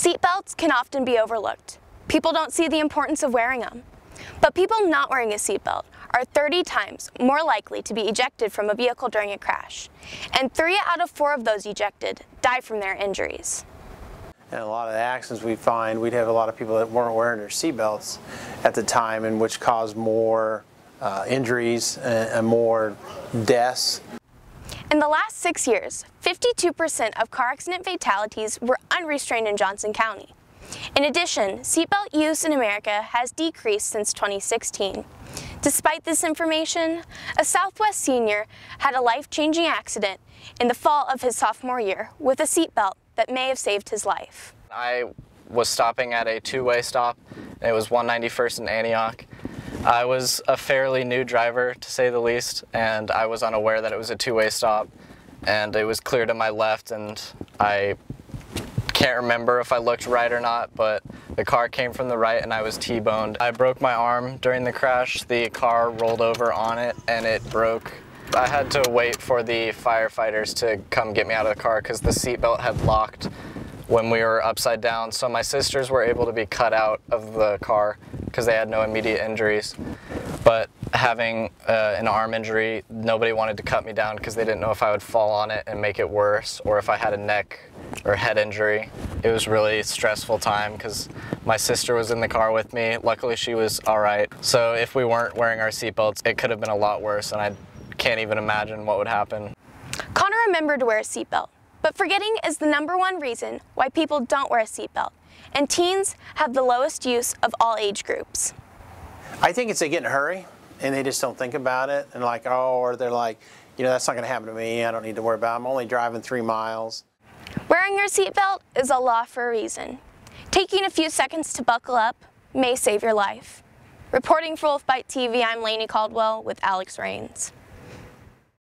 Seatbelts can often be overlooked. People don't see the importance of wearing them. But people not wearing a seatbelt are 30 times more likely to be ejected from a vehicle during a crash. And three out of four of those ejected die from their injuries. And a lot of the accidents we find, we'd have a lot of people that weren't wearing their seatbelts at the time, and which caused more uh, injuries and, and more deaths. In the last six years, 52% of car accident fatalities were unrestrained in Johnson County. In addition, seatbelt use in America has decreased since 2016. Despite this information, a Southwest senior had a life-changing accident in the fall of his sophomore year with a seatbelt that may have saved his life. I was stopping at a two-way stop, it was 191st in Antioch. I was a fairly new driver, to say the least, and I was unaware that it was a two-way stop, and it was clear to my left, and I can't remember if I looked right or not, but the car came from the right and I was T-boned. I broke my arm during the crash. The car rolled over on it and it broke. I had to wait for the firefighters to come get me out of the car because the seatbelt had locked when we were upside down. So my sisters were able to be cut out of the car because they had no immediate injuries. But having uh, an arm injury, nobody wanted to cut me down because they didn't know if I would fall on it and make it worse or if I had a neck or head injury. It was really stressful time because my sister was in the car with me. Luckily she was all right. So if we weren't wearing our seatbelts, it could have been a lot worse and I can't even imagine what would happen. Connor remembered to wear a seatbelt, but forgetting is the number one reason why people don't wear a seatbelt. And teens have the lowest use of all age groups. I think it's they get in a hurry and they just don't think about it and like, oh, or they're like, you know, that's not going to happen to me. I don't need to worry about it. I'm only driving three miles. Wearing your seatbelt is a law for a reason. Taking a few seconds to buckle up may save your life. Reporting for Wolfbyte TV, I'm Lainey Caldwell with Alex Rains.